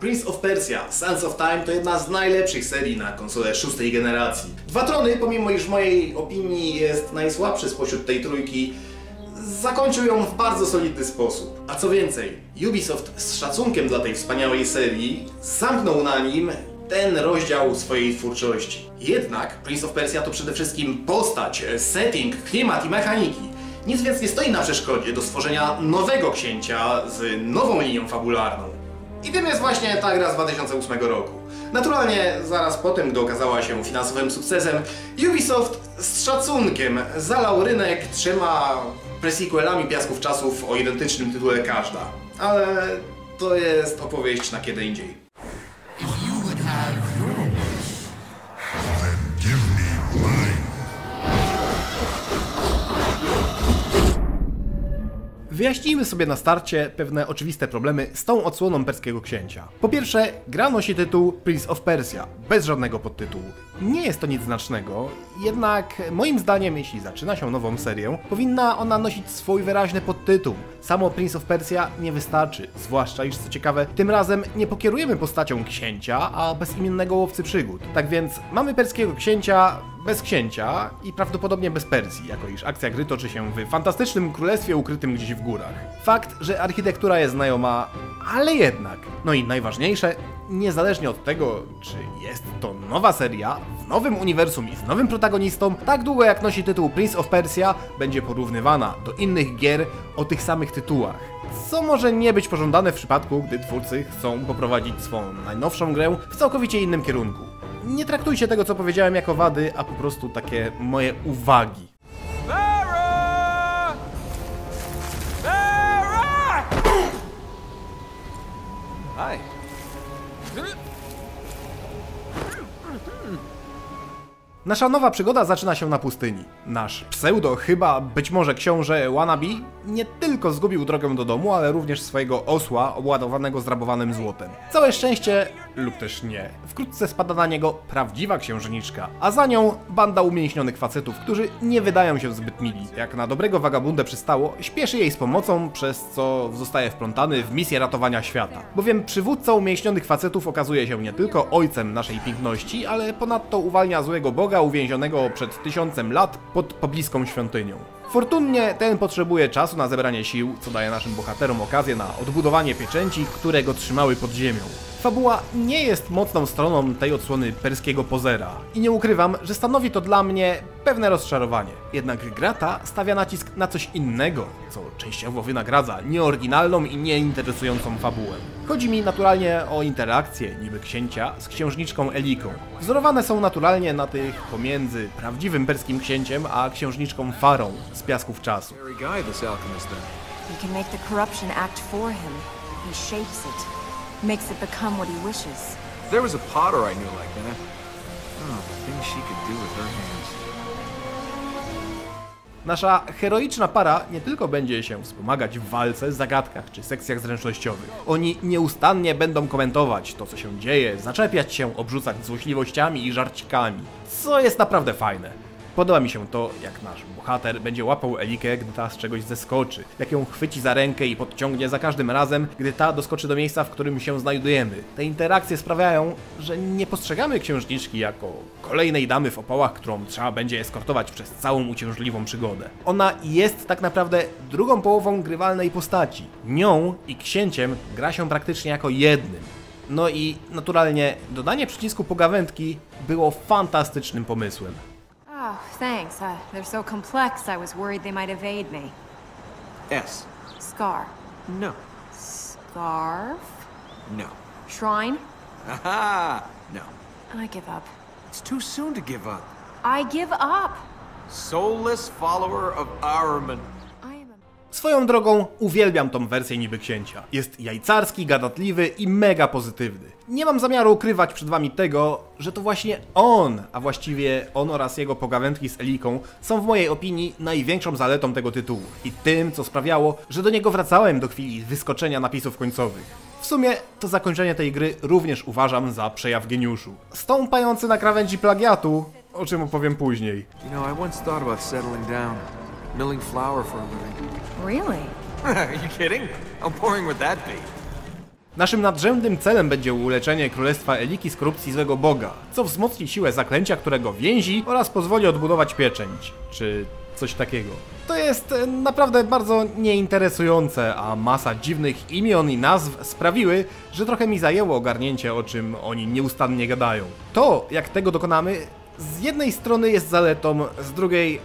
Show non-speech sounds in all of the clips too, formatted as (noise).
Prince of Persia Sands of Time to jedna z najlepszych serii na konsolę szóstej generacji. Dwa Trony, pomimo iż w mojej opinii jest najsłabszy spośród tej trójki, zakończył ją w bardzo solidny sposób. A co więcej, Ubisoft z szacunkiem dla tej wspaniałej serii zamknął na nim ten rozdział swojej twórczości. Jednak Prince of Persia to przede wszystkim postać, setting, klimat i mechaniki. Nic więc nie stoi na przeszkodzie do stworzenia nowego księcia z nową linią fabularną. I tym jest właśnie ta gra z 2008 roku. Naturalnie, zaraz po tym, gdy okazała się finansowym sukcesem, Ubisoft z szacunkiem zalał rynek trzema presequelami Piasków Czasów o identycznym tytule każda. Ale to jest opowieść na kiedy indziej. Wyjaśnijmy sobie na starcie pewne oczywiste problemy z tą odsłoną perskiego księcia. Po pierwsze, gra nosi tytuł Prince of Persia, bez żadnego podtytułu. Nie jest to nic znacznego, jednak moim zdaniem, jeśli zaczyna się nową serię, powinna ona nosić swój wyraźny podtytuł. Samo Prince of Persia nie wystarczy, zwłaszcza iż co ciekawe, tym razem nie pokierujemy postacią księcia, a bezimiennego łowcy przygód. Tak więc mamy perskiego księcia bez księcia i prawdopodobnie bez Persji, jako iż akcja gry toczy się w fantastycznym królestwie ukrytym gdzieś w górach. Fakt, że architektura jest znajoma, ale jednak. No i najważniejsze, niezależnie od tego, czy jest to nowa seria, w nowym uniwersum i z nowym protagonistą, tak długo jak nosi tytuł Prince of Persia, będzie porównywana do innych gier o tych samych tytułach. Co może nie być pożądane w przypadku, gdy twórcy chcą poprowadzić swą najnowszą grę w całkowicie innym kierunku. Nie traktujcie tego, co powiedziałem, jako wady, a po prostu takie moje uwagi. Nasza nowa przygoda zaczyna się na pustyni. Nasz pseudo, chyba być może książę Wannabe, nie tylko zgubił drogę do domu, ale również swojego osła obładowanego zrabowanym złotem. Całe szczęście, lub też nie, wkrótce spada na niego prawdziwa księżniczka, a za nią banda umięśnionych facetów, którzy nie wydają się zbyt mili. Jak na dobrego wagabundę przystało, śpieszy jej z pomocą, przez co zostaje wplątany w misję ratowania świata. Bowiem przywódca umięśnionych facetów okazuje się nie tylko ojcem naszej piękności, ale ponadto uwalnia złego boga uwięzionego przed tysiącem lat pod pobliską świątynią. Fortunnie ten potrzebuje czasu na zebranie sił, co daje naszym bohaterom okazję na odbudowanie pieczęci, które go trzymały pod ziemią. Fabuła nie jest mocną stroną tej odsłony perskiego pozera i nie ukrywam, że stanowi to dla mnie pewne rozczarowanie. Jednak gra ta stawia nacisk na coś innego, co częściowo wynagradza nieoryginalną i nieinteresującą fabułę. Chodzi mi naturalnie o interakcje niby księcia z księżniczką Eliką. Wzorowane są naturalnie na tych pomiędzy prawdziwym perskim księciem a księżniczką Farą z piasków czasu. He can make the corruption act for him. He shapes it, makes it become what he wishes. There was a potter I knew like that. Oh, the things she could do with her hands. Nasza heroiczna para nie tylko będzie się wspomagać w walce, zagadkach czy sekcjach zręcznościowych. Oni nieustannie będą komentować to, co się dzieje, zaczepiać się, obrzucać złośliwościami i żarcikami, co jest naprawdę fajne. Podoba mi się to, jak nasz bohater będzie łapał Elikę, gdy ta z czegoś zeskoczy, jak ją chwyci za rękę i podciągnie za każdym razem, gdy ta doskoczy do miejsca, w którym się znajdujemy. Te interakcje sprawiają, że nie postrzegamy księżniczki jako kolejnej damy w opałach, którą trzeba będzie eskortować przez całą uciążliwą przygodę. Ona jest tak naprawdę drugą połową grywalnej postaci. Nią i księciem gra się praktycznie jako jednym. No i naturalnie dodanie przycisku pogawędki było fantastycznym pomysłem. Thanks. Uh, they're so complex, I was worried they might evade me. S. Scar. No. Scarf? No. Shrine? Aha! No. I give up. It's too soon to give up. I give up! Soulless follower of Ahriman. Swoją drogą uwielbiam tą wersję niby księcia. Jest jajcarski, gadatliwy i mega pozytywny. Nie mam zamiaru ukrywać przed wami tego, że to właśnie on, a właściwie on oraz jego pogawędki z Eliką są w mojej opinii największą zaletą tego tytułu i tym, co sprawiało, że do niego wracałem do chwili wyskoczenia napisów końcowych. W sumie to zakończenie tej gry również uważam za przejaw geniuszu. Stąpający na krawędzi plagiatu, o czym opowiem później. You know, I once thought about settling down, milling flour for a living. Really? (laughs) Are you kidding? How boring would that be? Naszym nadrzędnym celem będzie uleczenie Królestwa Eliki z korupcji złego boga, co wzmocni siłę zaklęcia, którego więzi oraz pozwoli odbudować pieczęć, czy coś takiego. To jest e, naprawdę bardzo nieinteresujące, a masa dziwnych imion i nazw sprawiły, że trochę mi zajęło ogarnięcie o czym oni nieustannie gadają. To, jak tego dokonamy, z jednej strony jest zaletą, z drugiej...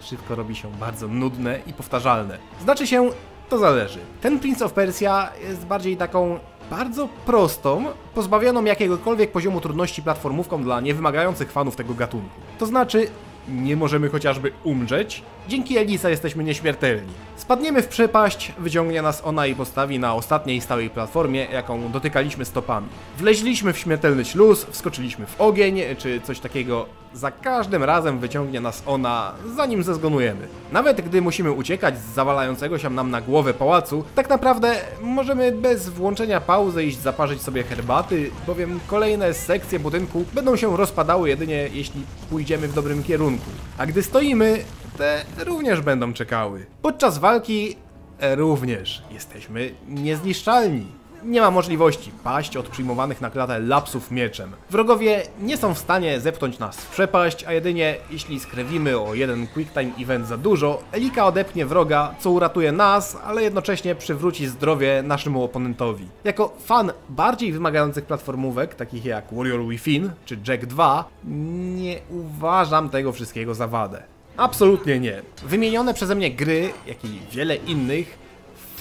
szybko robi się bardzo nudne i powtarzalne. Znaczy się, to zależy. Ten Prince of Persia jest bardziej taką bardzo prostą, pozbawioną jakiegokolwiek poziomu trudności platformówką dla niewymagających fanów tego gatunku. To znaczy, nie możemy chociażby umrzeć, dzięki Elisa jesteśmy nieśmiertelni. Spadniemy w przepaść, wyciągnie nas ona i postawi na ostatniej stałej platformie, jaką dotykaliśmy stopami. Wleźliśmy w śmiertelny śluz, wskoczyliśmy w ogień, czy coś takiego. Za każdym razem wyciągnie nas ona, zanim zezgonujemy. Nawet gdy musimy uciekać z zawalającego się nam na głowę pałacu, tak naprawdę możemy bez włączenia pauzy iść zaparzyć sobie herbaty, bowiem kolejne sekcje budynku będą się rozpadały jedynie jeśli pójdziemy w dobrym kierunku. A gdy stoimy, te również będą czekały. Podczas walki e, również jesteśmy niezniszczalni. Nie ma możliwości paść od przyjmowanych na klatę lapsów mieczem. Wrogowie nie są w stanie zepchnąć nas w przepaść, a jedynie jeśli skrewimy o jeden quicktime event za dużo, Elika odepnie wroga, co uratuje nas, ale jednocześnie przywróci zdrowie naszemu oponentowi. Jako fan bardziej wymagających platformówek, takich jak Warrior Within czy Jack 2, nie uważam tego wszystkiego za wadę. Absolutnie nie. Wymienione przeze mnie gry, jak i wiele innych,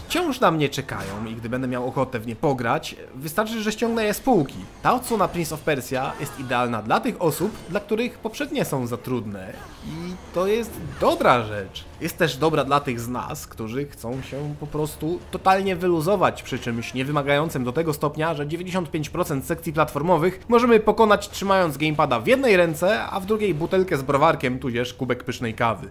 wciąż na mnie czekają i gdy będę miał ochotę w nie pograć, wystarczy, że ściągnę je z półki. Ta odsłona Prince of Persia jest idealna dla tych osób, dla których poprzednie są za trudne. I to jest dobra rzecz. Jest też dobra dla tych z nas, którzy chcą się po prostu totalnie wyluzować przy czymś niewymagającym do tego stopnia, że 95% sekcji platformowych możemy pokonać trzymając gamepada w jednej ręce, a w drugiej butelkę z browarkiem tudzież kubek pysznej kawy.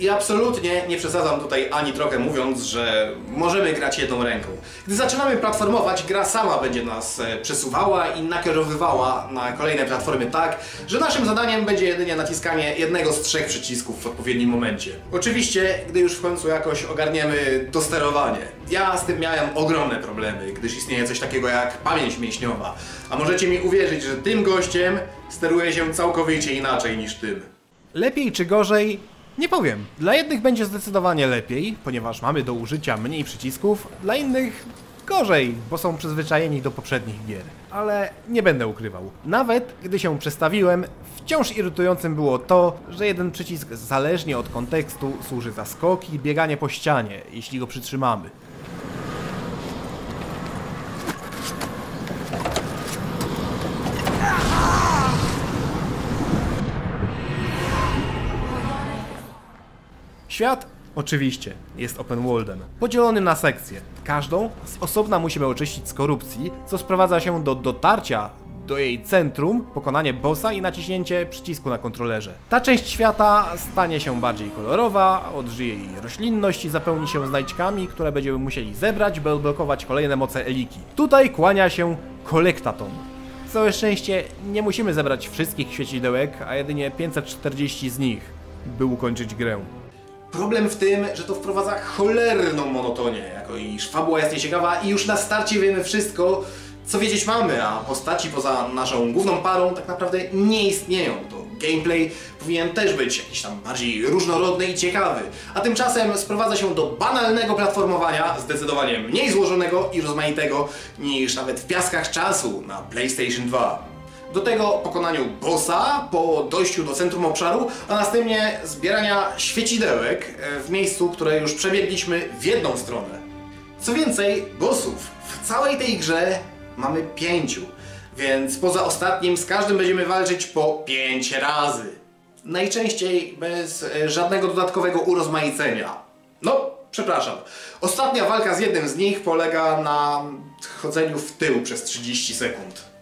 I absolutnie nie przesadzam tutaj ani trochę mówiąc, że możemy grać jedną ręką. Gdy zaczynamy platformować, gra sama będzie nas e, przesuwała i nakierowywała na kolejne platformy tak, że naszym zadaniem będzie jedynie naciskanie jednego z trzech przycisków w odpowiednim momencie. Oczywiście, gdy już w końcu jakoś ogarniemy to sterowanie. Ja z tym miałem ogromne problemy, gdyż istnieje coś takiego jak pamięć mięśniowa. A możecie mi uwierzyć, że tym gościem steruje się całkowicie inaczej niż tym. Lepiej czy gorzej? Nie powiem. Dla jednych będzie zdecydowanie lepiej, ponieważ mamy do użycia mniej przycisków, dla innych gorzej, bo są przyzwyczajeni do poprzednich gier. Ale nie będę ukrywał. Nawet gdy się przestawiłem, wciąż irytującym było to, że jeden przycisk zależnie od kontekstu służy za skoki i bieganie po ścianie, jeśli go przytrzymamy. Świat oczywiście jest open worldem, podzielony na sekcje. Każdą z osobna musimy oczyścić z korupcji, co sprowadza się do dotarcia do jej centrum, pokonanie bossa i naciśnięcie przycisku na kontrolerze. Ta część świata stanie się bardziej kolorowa, odżyje jej roślinność i zapełni się znajdźkami, które będziemy musieli zebrać, by odblokować kolejne moce Eliki. Tutaj kłania się kolektaton. Całe szczęście nie musimy zebrać wszystkich świecidełek, a jedynie 540 z nich, by ukończyć grę. Problem w tym, że to wprowadza cholerną monotonię, jako iż fabuła jest nieciekawa i już na starcie wiemy wszystko, co wiedzieć mamy, a postaci poza naszą główną parą tak naprawdę nie istnieją. To gameplay powinien też być jakiś tam bardziej różnorodny i ciekawy, a tymczasem sprowadza się do banalnego platformowania, zdecydowanie mniej złożonego i rozmaitego niż nawet w piaskach czasu na PlayStation 2. Do tego pokonaniu bossa po dojściu do centrum obszaru, a następnie zbierania świecidełek e, w miejscu, które już przebiegliśmy w jedną stronę. Co więcej, bossów w całej tej grze mamy pięciu, więc poza ostatnim z każdym będziemy walczyć po pięć razy. Najczęściej bez e, żadnego dodatkowego urozmaicenia. No, przepraszam. Ostatnia walka z jednym z nich polega na chodzeniu w tył przez 30 sekund.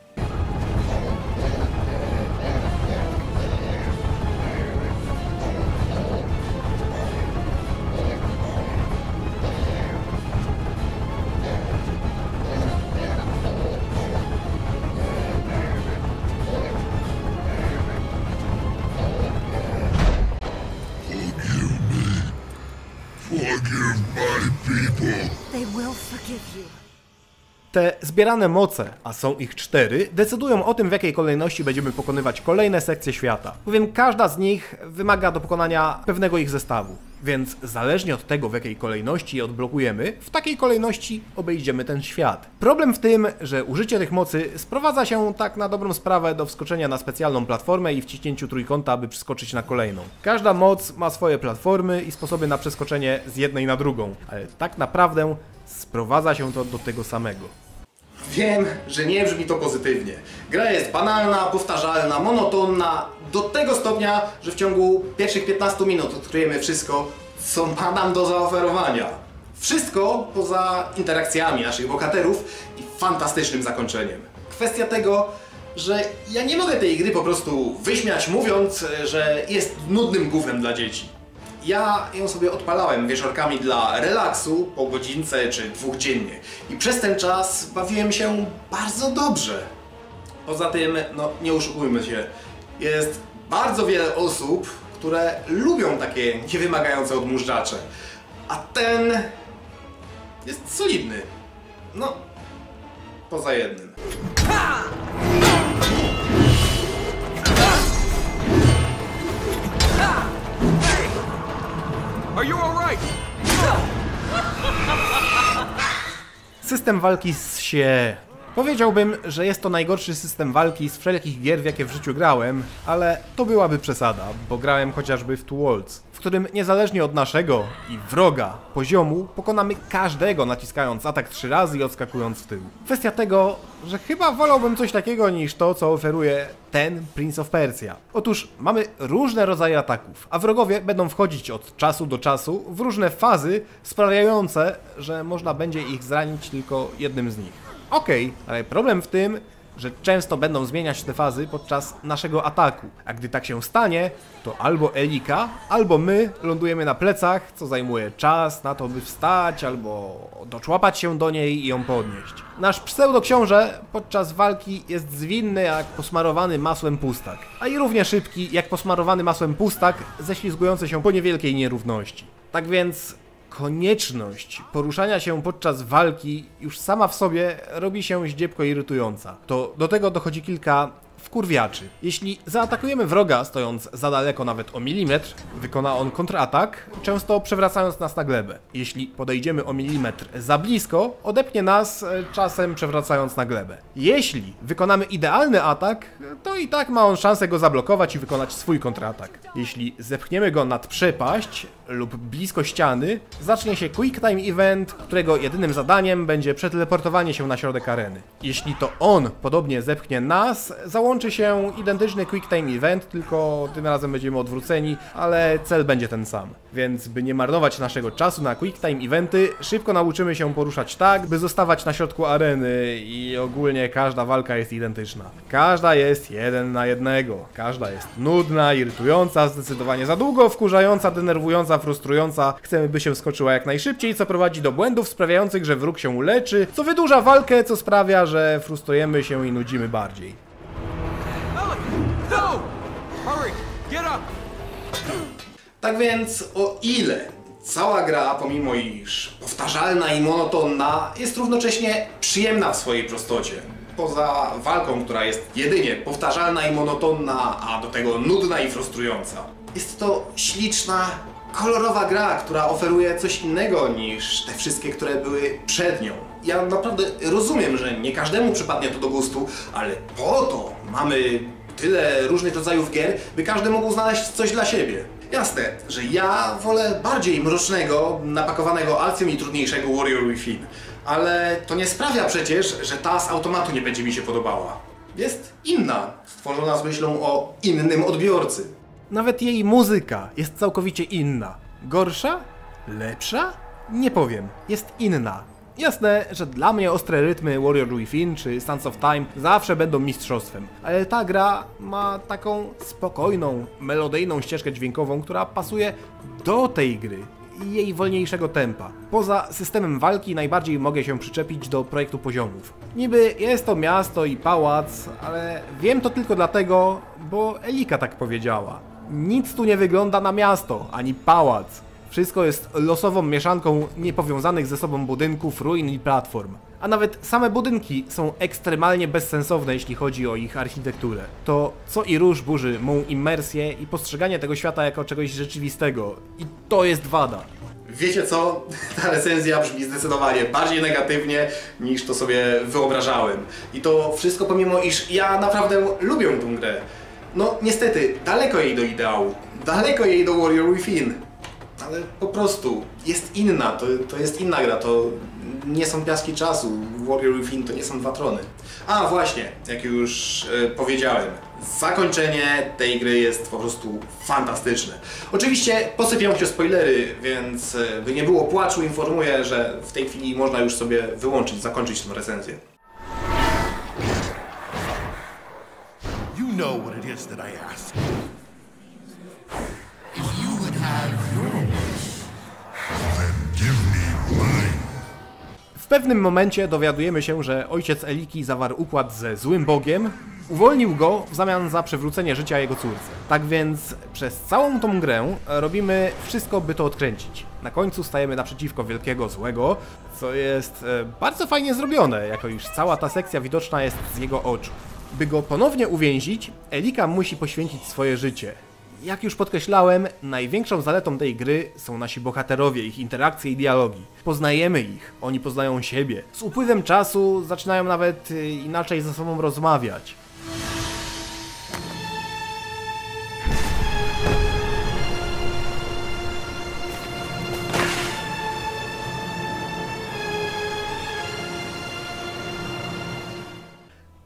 Te zbierane moce, a są ich cztery, decydują o tym, w jakiej kolejności będziemy pokonywać kolejne sekcje świata. Bowiem każda z nich wymaga do pokonania pewnego ich zestawu. Więc zależnie od tego, w jakiej kolejności je odblokujemy, w takiej kolejności obejdziemy ten świat. Problem w tym, że użycie tych mocy sprowadza się tak na dobrą sprawę do wskoczenia na specjalną platformę i wciśnięciu trójkąta, aby przeskoczyć na kolejną. Każda moc ma swoje platformy i sposoby na przeskoczenie z jednej na drugą, ale tak naprawdę sprowadza się to do tego samego. Wiem, że nie brzmi to pozytywnie. Gra jest banalna, powtarzalna, monotonna, do tego stopnia, że w ciągu pierwszych 15 minut odkryjemy wszystko, co ma nam do zaoferowania. Wszystko poza interakcjami naszych bohaterów i fantastycznym zakończeniem. Kwestia tego, że ja nie mogę tej gry po prostu wyśmiać mówiąc, że jest nudnym gównem dla dzieci. Ja ją sobie odpalałem wieczorkami dla relaksu po godzince czy dwóch dziennie. I przez ten czas bawiłem się bardzo dobrze. Poza tym, no nie oszukujmy się, jest bardzo wiele osób, które lubią takie niewymagające odmurzacze. A ten jest solidny. No, poza jednym. Are System walki się. Powiedziałbym, że jest to najgorszy system walki z wszelkich gier, w jakie w życiu grałem, ale to byłaby przesada, bo grałem chociażby w Two Worlds, w którym niezależnie od naszego i wroga poziomu pokonamy każdego naciskając atak trzy razy i odskakując w tył. Kwestia tego, że chyba wolałbym coś takiego niż to, co oferuje ten Prince of Persia. Otóż mamy różne rodzaje ataków, a wrogowie będą wchodzić od czasu do czasu w różne fazy, sprawiające, że można będzie ich zranić tylko jednym z nich. Okej, ale problem w tym, że często będą zmieniać te fazy podczas naszego ataku, a gdy tak się stanie, to albo Elika, albo my lądujemy na plecach, co zajmuje czas na to, by wstać, albo doczłapać się do niej i ją podnieść. Nasz pseudoksiążę podczas walki jest zwinny jak posmarowany masłem pustak, a i równie szybki jak posmarowany masłem pustak ześlizgujący się po niewielkiej nierówności. Tak więc konieczność poruszania się podczas walki już sama w sobie robi się zdziepko irytująca. To do tego dochodzi kilka wkurwiaczy. Jeśli zaatakujemy wroga stojąc za daleko nawet o milimetr, wykona on kontratak, często przewracając nas na glebę. Jeśli podejdziemy o milimetr za blisko, odepnie nas, e, czasem przewracając na glebę. Jeśli wykonamy idealny atak, to i tak ma on szansę go zablokować i wykonać swój kontratak. Jeśli zepchniemy go nad przepaść lub blisko ściany, zacznie się Quick Time Event, którego jedynym zadaniem będzie przeteleportowanie się na środek areny. Jeśli to on podobnie zepchnie nas, załączy się identyczny Quick Time Event, tylko tym razem będziemy odwróceni, ale cel będzie ten sam. Więc by nie marnować naszego czasu na Quick Time Eventy, szybko nauczymy się poruszać tak, by zostawać na środku areny i ogólnie każda walka jest identyczna. Każda jest jeden na jednego. Każda jest nudna, irytująca, zdecydowanie za długo, wkurzająca, denerwująca, frustrująca. Chcemy, by się skoczyła jak najszybciej, co prowadzi do błędów sprawiających, że wróg się leczy, co wydłuża walkę, co sprawia, że frustrujemy się i nudzimy bardziej. Tak więc o ile cała gra, pomimo iż powtarzalna i monotonna, jest równocześnie przyjemna w swojej prostocie. Poza walką, która jest jedynie powtarzalna i monotonna, a do tego nudna i frustrująca. Jest to śliczna, kolorowa gra, która oferuje coś innego niż te wszystkie, które były przed nią. Ja naprawdę rozumiem, że nie każdemu przypadnie to do gustu, ale po to mamy tyle różnych rodzajów gier, by każdy mógł znaleźć coś dla siebie. Jasne, że ja wolę bardziej mrocznego, napakowanego akcją i trudniejszego Warrior Within, ale to nie sprawia przecież, że ta z automatu nie będzie mi się podobała. Jest inna, stworzona z myślą o innym odbiorcy. Nawet jej muzyka jest całkowicie inna. Gorsza? Lepsza? Nie powiem. Jest inna. Jasne, że dla mnie ostre rytmy Warrior Within czy Sons of Time zawsze będą mistrzostwem, ale ta gra ma taką spokojną, melodyjną ścieżkę dźwiękową, która pasuje do tej gry i jej wolniejszego tempa. Poza systemem walki najbardziej mogę się przyczepić do projektu poziomów. Niby jest to miasto i pałac, ale wiem to tylko dlatego, bo Elika tak powiedziała. Nic tu nie wygląda na miasto, ani pałac. Wszystko jest losową mieszanką niepowiązanych ze sobą budynków, ruin i platform. A nawet same budynki są ekstremalnie bezsensowne, jeśli chodzi o ich architekturę. To co i róż burzy mą immersję i postrzeganie tego świata jako czegoś rzeczywistego. I to jest wada. Wiecie co? Ta recenzja brzmi zdecydowanie bardziej negatywnie niż to sobie wyobrażałem. I to wszystko pomimo, iż ja naprawdę lubię tę grę. No niestety, daleko jej do ideału. Daleko jej do Warrior Within. Ale po prostu jest inna, to, to jest inna gra, to nie są piaski czasu. Warrior Within to nie są dwa trony. A właśnie, jak już e, powiedziałem, zakończenie tej gry jest po prostu fantastyczne. Oczywiście posypią się spoilery, więc e, by nie było płaczu, informuję, że w tej chwili można już sobie wyłączyć, zakończyć tę recenzję. Know what it is that I ask. If you would have yours, then give me mine. W pewnym momencie dowiadujemy się, że ojciec Eliki zawarł układ ze złym bogiem, uwolnił go w zamian za przywrócenie życia jego córce. Tak więc przez całą tą grę robimy wszystko, by to odkręcić. Na końcu stajemy naprzeciwko wielkiego złego, co jest e, bardzo fajnie zrobione, jako iż cała ta sekcja widoczna jest z jego oczu. By go ponownie uwięzić, Elika musi poświęcić swoje życie. Jak już podkreślałem, największą zaletą tej gry są nasi bohaterowie, ich interakcje i dialogi. Poznajemy ich, oni poznają siebie. Z upływem czasu zaczynają nawet y, inaczej ze sobą rozmawiać.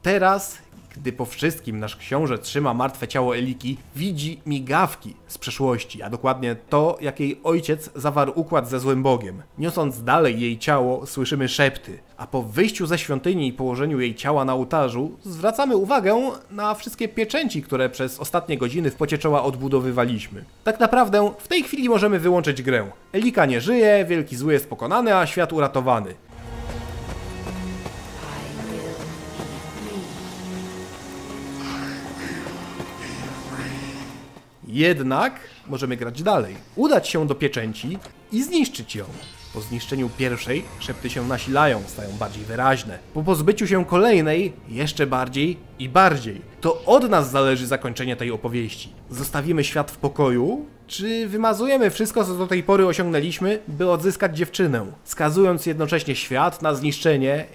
Teraz, gdy po wszystkim nasz książę trzyma martwe ciało Eliki, widzi migawki z przeszłości, a dokładnie to, jak jej ojciec zawarł układ ze złym bogiem. Niosąc dalej jej ciało, słyszymy szepty, a po wyjściu ze świątyni i położeniu jej ciała na ołtarzu, zwracamy uwagę na wszystkie pieczęci, które przez ostatnie godziny w pocie czoła odbudowywaliśmy. Tak naprawdę w tej chwili możemy wyłączyć grę. Elika nie żyje, wielki zły jest pokonany, a świat uratowany. Jednak możemy grać dalej. Udać się do pieczęci i zniszczyć ją. Po zniszczeniu pierwszej szepty się nasilają, stają bardziej wyraźne. Po pozbyciu się kolejnej jeszcze bardziej i bardziej. To od nas zależy zakończenie tej opowieści. Zostawimy świat w pokoju, czy wymazujemy wszystko, co do tej pory osiągnęliśmy, by odzyskać dziewczynę, skazując jednocześnie świat na zniszczenie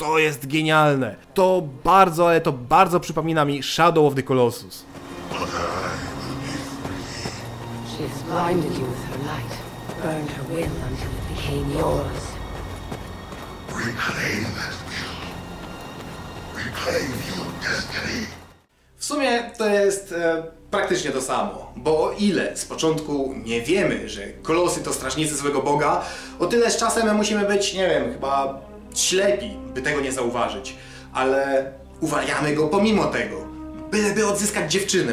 to jest genialne. To bardzo, ale to bardzo przypomina mi Shadow of the Colossus. She has blinded you with her light, burned her will until it became yours. Reclaim that will. Reclaim your destiny. W sumie to jest e, praktycznie to samo, bo o ile z początku nie wiemy, że kolosy to strażnicy złego Boga, o tyle z czasem my musimy być, nie wiem, chyba ślepi, by tego nie zauważyć. Ale uwalniamy go pomimo tego, byleby odzyskać dziewczynę.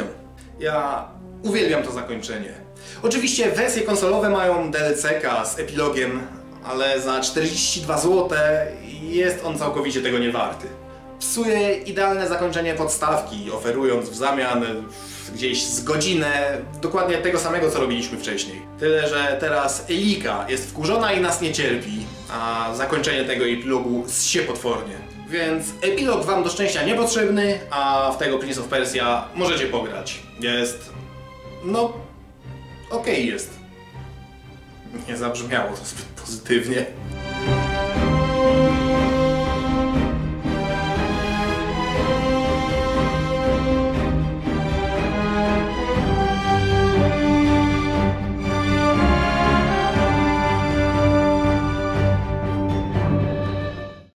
Ja uwielbiam to zakończenie. Oczywiście wersje konsolowe mają DLC-ka z epilogiem, ale za 42 zł jest on całkowicie tego nie warty psuje idealne zakończenie podstawki, oferując w zamian gdzieś z godzinę dokładnie tego samego, co robiliśmy wcześniej. Tyle, że teraz Elika jest wkurzona i nas nie cierpi, a zakończenie tego epilogu się potwornie. Więc epilog wam do szczęścia niepotrzebny, a w tego Prince of Persia możecie pograć. Jest... no... okej jest. Nie zabrzmiało to zbyt pozytywnie.